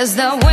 Cause the way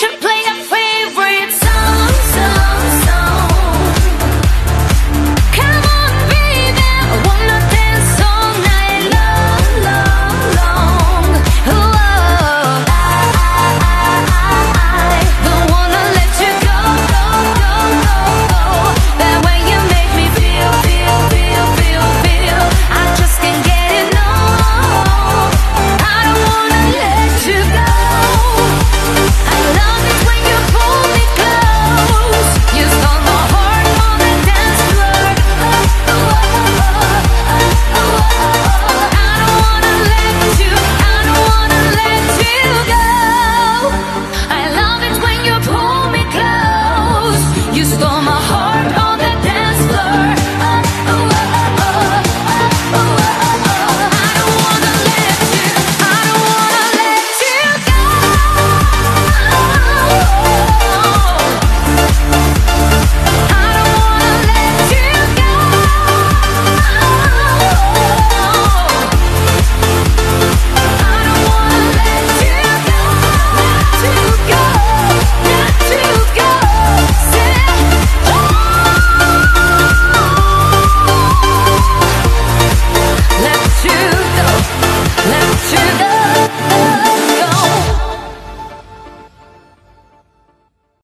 won't